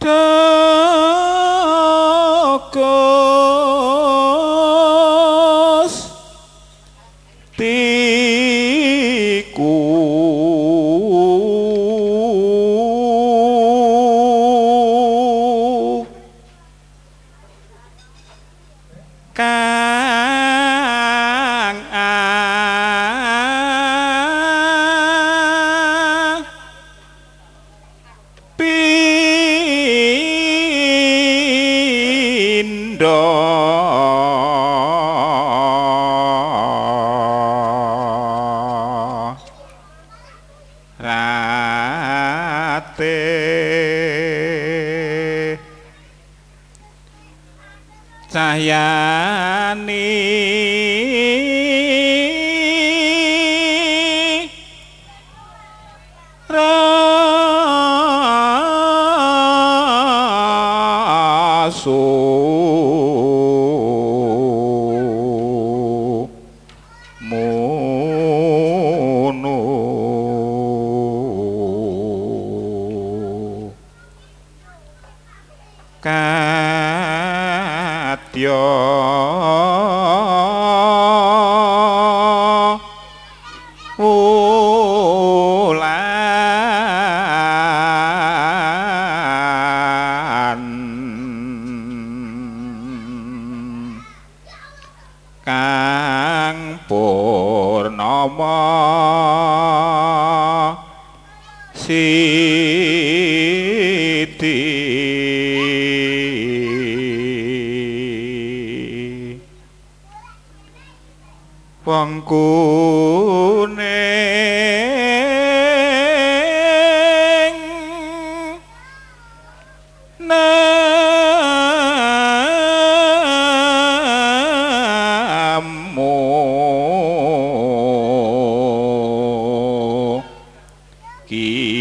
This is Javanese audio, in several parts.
ta door. Oh. Sang Purnama. Siti. Wangkun que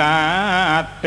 ตาเต